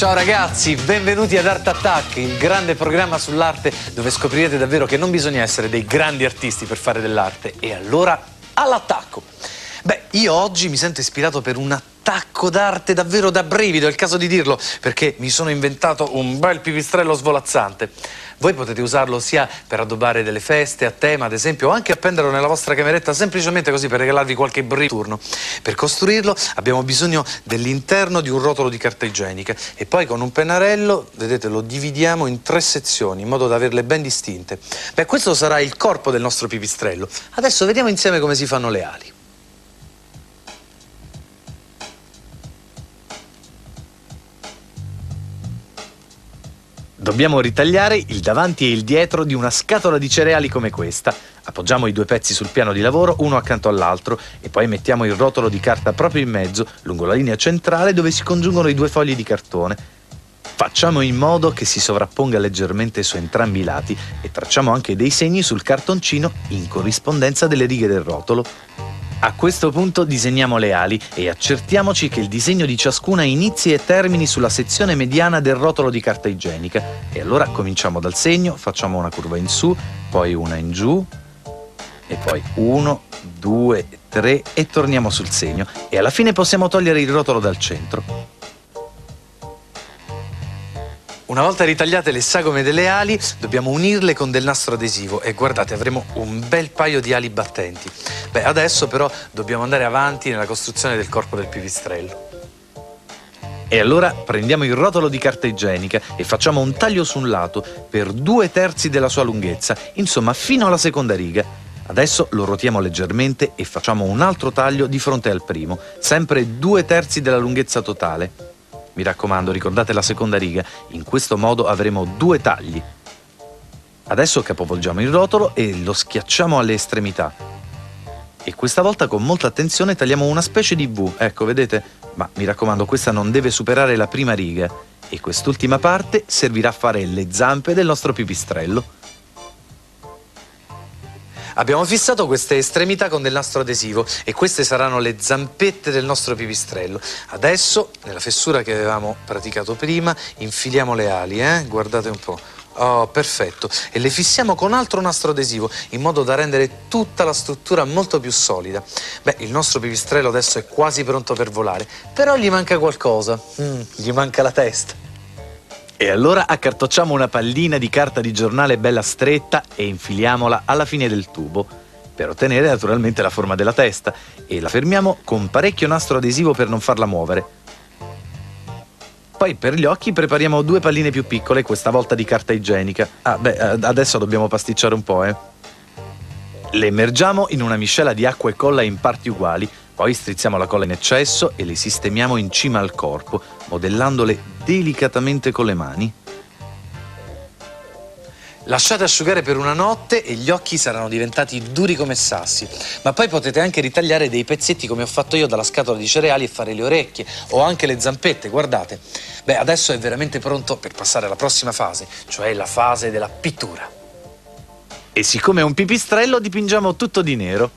Ciao ragazzi, benvenuti ad Art Attack, il grande programma sull'arte dove scoprirete davvero che non bisogna essere dei grandi artisti per fare dell'arte. E allora, all'attacco! Beh, io oggi mi sento ispirato per un attacco d'arte davvero da brivido, è il caso di dirlo, perché mi sono inventato un bel pipistrello svolazzante. Voi potete usarlo sia per addobbare delle feste a tema, ad esempio, o anche appenderlo nella vostra cameretta semplicemente così per regalarvi qualche turno. Per costruirlo abbiamo bisogno dell'interno di un rotolo di carta igienica e poi con un pennarello, vedete, lo dividiamo in tre sezioni in modo da averle ben distinte. Beh, questo sarà il corpo del nostro pipistrello. Adesso vediamo insieme come si fanno le ali. Dobbiamo ritagliare il davanti e il dietro di una scatola di cereali come questa. Appoggiamo i due pezzi sul piano di lavoro, uno accanto all'altro, e poi mettiamo il rotolo di carta proprio in mezzo, lungo la linea centrale dove si congiungono i due fogli di cartone. Facciamo in modo che si sovrapponga leggermente su entrambi i lati e tracciamo anche dei segni sul cartoncino in corrispondenza delle righe del rotolo. A questo punto disegniamo le ali e accertiamoci che il disegno di ciascuna inizi e termini sulla sezione mediana del rotolo di carta igienica. E allora cominciamo dal segno, facciamo una curva in su, poi una in giù, e poi uno, due, tre e torniamo sul segno. E alla fine possiamo togliere il rotolo dal centro. Una volta ritagliate le sagome delle ali, dobbiamo unirle con del nastro adesivo e guardate, avremo un bel paio di ali battenti. Beh, adesso però dobbiamo andare avanti nella costruzione del corpo del pipistrello. E allora prendiamo il rotolo di carta igienica e facciamo un taglio su un lato per due terzi della sua lunghezza, insomma fino alla seconda riga. Adesso lo ruotiamo leggermente e facciamo un altro taglio di fronte al primo, sempre due terzi della lunghezza totale. Mi raccomando, ricordate la seconda riga, in questo modo avremo due tagli. Adesso capovolgiamo il rotolo e lo schiacciamo alle estremità. E questa volta con molta attenzione tagliamo una specie di V, ecco vedete? Ma mi raccomando, questa non deve superare la prima riga. E quest'ultima parte servirà a fare le zampe del nostro pipistrello. Abbiamo fissato queste estremità con del nastro adesivo e queste saranno le zampette del nostro pipistrello. Adesso, nella fessura che avevamo praticato prima, infiliamo le ali, eh? guardate un po'. Oh, perfetto. E le fissiamo con altro nastro adesivo, in modo da rendere tutta la struttura molto più solida. Beh, il nostro pipistrello adesso è quasi pronto per volare, però gli manca qualcosa. Mm, gli manca la testa. E allora accartocciamo una pallina di carta di giornale bella stretta e infiliamola alla fine del tubo per ottenere naturalmente la forma della testa e la fermiamo con parecchio nastro adesivo per non farla muovere. Poi per gli occhi prepariamo due palline più piccole, questa volta di carta igienica. Ah, beh, adesso dobbiamo pasticciare un po', eh. Le immergiamo in una miscela di acqua e colla in parti uguali, poi strizziamo la colla in eccesso e le sistemiamo in cima al corpo, modellandole delicatamente con le mani. Lasciate asciugare per una notte e gli occhi saranno diventati duri come sassi. Ma poi potete anche ritagliare dei pezzetti come ho fatto io dalla scatola di cereali e fare le orecchie o anche le zampette, guardate. Beh, adesso è veramente pronto per passare alla prossima fase, cioè la fase della pittura. E siccome è un pipistrello dipingiamo tutto di nero.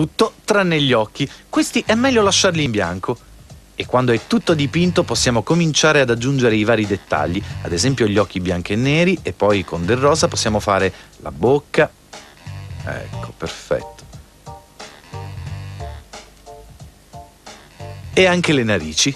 Tutto tranne gli occhi, questi è meglio lasciarli in bianco. E quando è tutto dipinto possiamo cominciare ad aggiungere i vari dettagli, ad esempio gli occhi bianchi e neri e poi con del rosa possiamo fare la bocca. Ecco, perfetto. E anche le narici.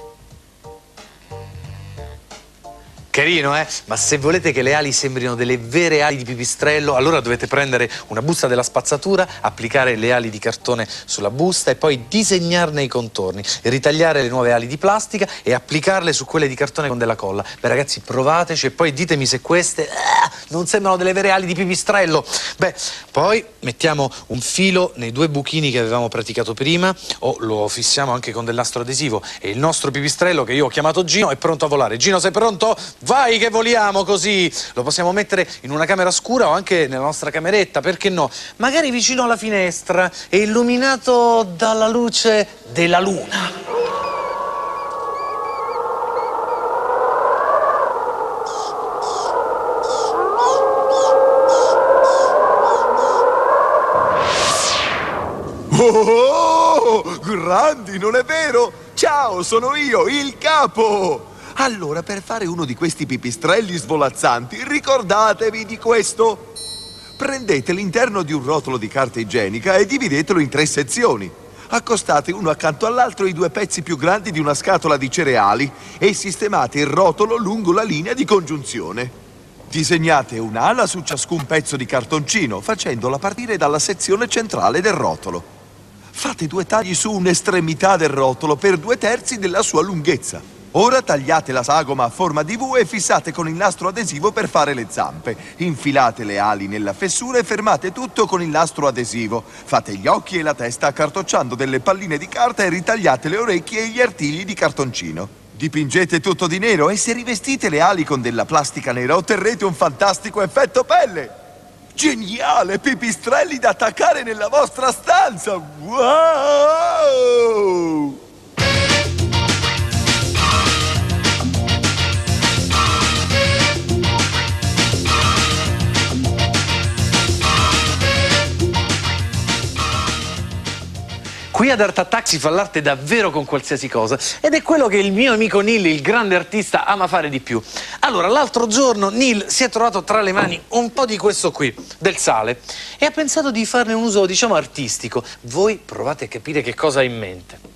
Carino, eh? Ma se volete che le ali sembrino delle vere ali di pipistrello, allora dovete prendere una busta della spazzatura, applicare le ali di cartone sulla busta e poi disegnarne i contorni, ritagliare le nuove ali di plastica e applicarle su quelle di cartone con della colla. Beh, ragazzi, provateci e poi ditemi se queste ah, non sembrano delle vere ali di pipistrello. Beh, poi mettiamo un filo nei due buchini che avevamo praticato prima o lo fissiamo anche con del nastro adesivo e il nostro pipistrello che io ho chiamato Gino è pronto a volare. Gino, sei pronto? Vai che voliamo così! Lo possiamo mettere in una camera scura o anche nella nostra cameretta, perché no? Magari vicino alla finestra e illuminato dalla luce della luna. Oh, grandi, non è vero? Ciao, sono io, il capo! Allora, per fare uno di questi pipistrelli svolazzanti, ricordatevi di questo. Prendete l'interno di un rotolo di carta igienica e dividetelo in tre sezioni. Accostate uno accanto all'altro i due pezzi più grandi di una scatola di cereali e sistemate il rotolo lungo la linea di congiunzione. Disegnate un'ala su ciascun pezzo di cartoncino, facendola partire dalla sezione centrale del rotolo. Fate due tagli su un'estremità del rotolo per due terzi della sua lunghezza. Ora tagliate la sagoma a forma di V e fissate con il nastro adesivo per fare le zampe. Infilate le ali nella fessura e fermate tutto con il nastro adesivo. Fate gli occhi e la testa accartocciando delle palline di carta e ritagliate le orecchie e gli artigli di cartoncino. Dipingete tutto di nero e se rivestite le ali con della plastica nera otterrete un fantastico effetto pelle. Geniale! Pipistrelli da attaccare nella vostra stanza! Wow! Qui ad Art Attack si fa l'arte davvero con qualsiasi cosa ed è quello che il mio amico Neil, il grande artista, ama fare di più. Allora, l'altro giorno Neil si è trovato tra le mani un po' di questo qui, del sale, e ha pensato di farne un uso, diciamo, artistico. Voi provate a capire che cosa ha in mente.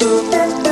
Thank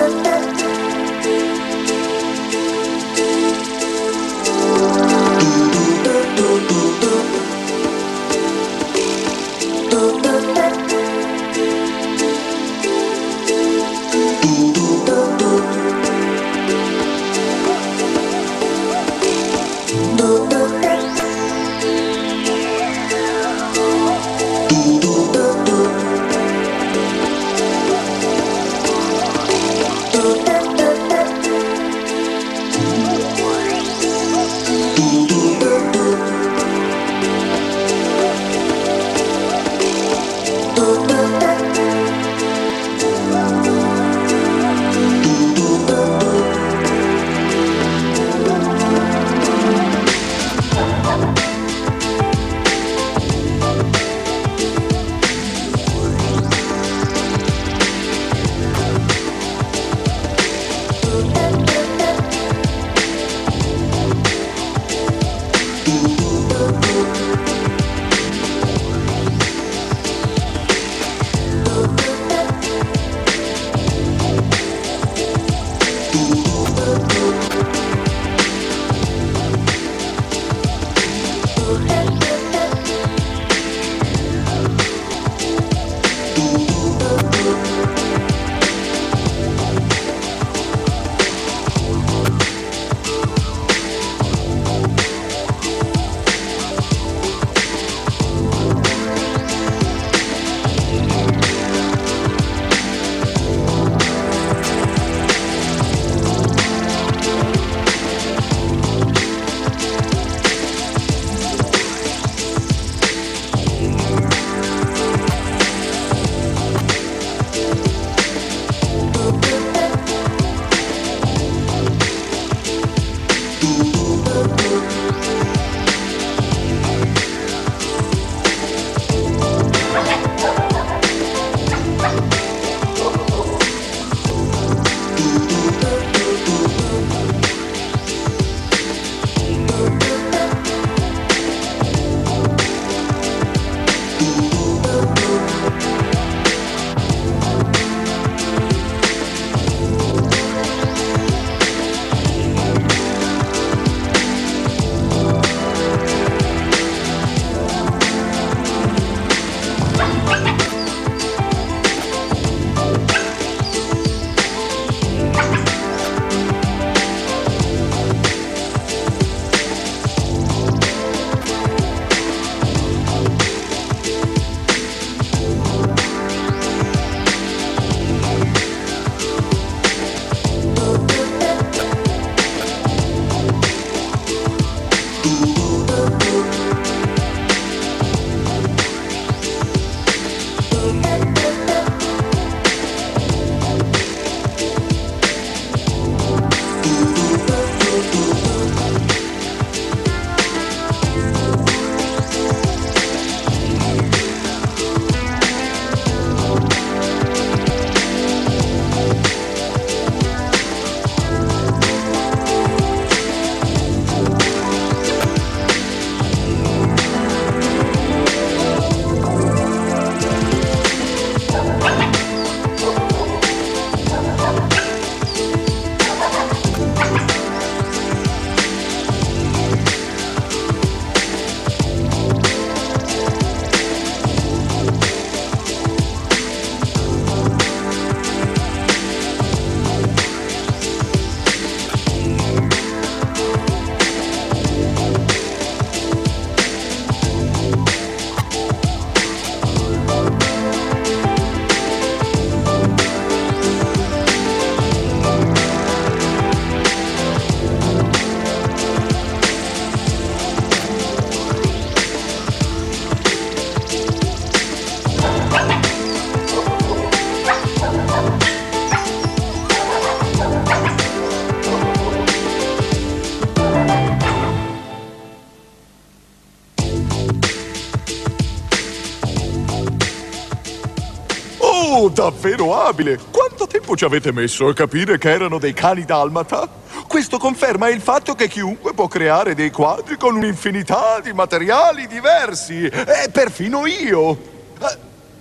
Oh, davvero abile! Quanto tempo ci avete messo a capire che erano dei cani dalmata? Questo conferma il fatto che chiunque può creare dei quadri con un'infinità di materiali diversi, e perfino io! Eh,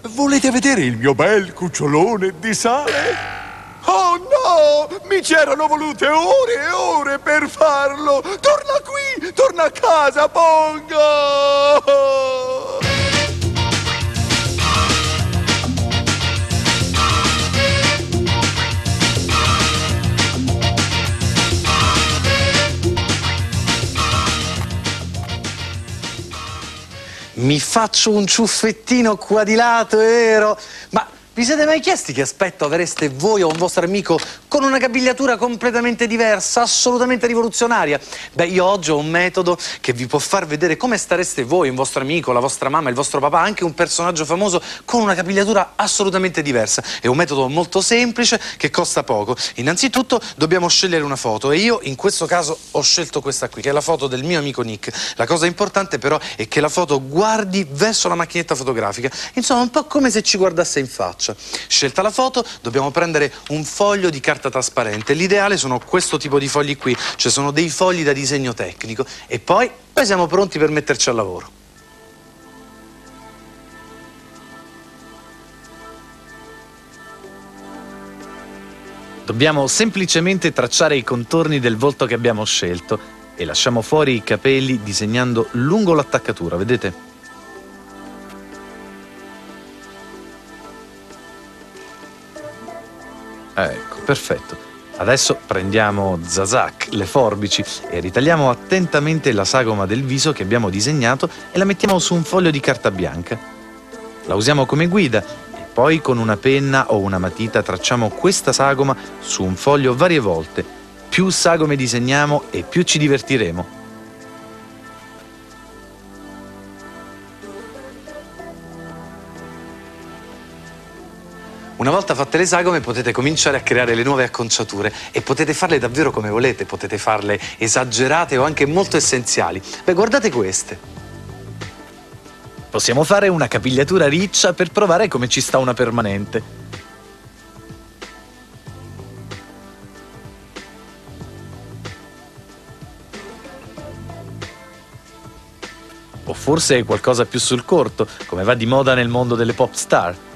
volete vedere il mio bel cucciolone di sale? Oh no! Mi c'erano volute ore e ore per farlo! Torna qui! Torna a casa, Pongo! Mi faccio un ciuffettino qua di lato, è vero? Ma vi siete mai chiesti che aspetto avreste voi o un vostro amico con una capigliatura completamente diversa, assolutamente rivoluzionaria? Beh, io oggi ho un metodo che vi può far vedere come stareste voi, un vostro amico, la vostra mamma, il vostro papà, anche un personaggio famoso con una capigliatura assolutamente diversa. È un metodo molto semplice che costa poco. Innanzitutto dobbiamo scegliere una foto e io in questo caso ho scelto questa qui, che è la foto del mio amico Nick. La cosa importante però è che la foto guardi verso la macchinetta fotografica, insomma un po' come se ci guardasse in faccia. Scelta la foto, dobbiamo prendere un foglio di carta trasparente. L'ideale sono questo tipo di fogli qui, cioè sono dei fogli da disegno tecnico. E poi, poi siamo pronti per metterci al lavoro. Dobbiamo semplicemente tracciare i contorni del volto che abbiamo scelto e lasciamo fuori i capelli disegnando lungo l'attaccatura, vedete? Ecco, perfetto. Adesso prendiamo Zazak, le forbici, e ritagliamo attentamente la sagoma del viso che abbiamo disegnato e la mettiamo su un foglio di carta bianca. La usiamo come guida e poi con una penna o una matita tracciamo questa sagoma su un foglio varie volte. Più sagome disegniamo e più ci divertiremo. Una volta fatte le sagome potete cominciare a creare le nuove acconciature e potete farle davvero come volete, potete farle esagerate o anche molto essenziali. Beh, guardate queste. Possiamo fare una capigliatura riccia per provare come ci sta una permanente. O forse qualcosa più sul corto, come va di moda nel mondo delle pop star.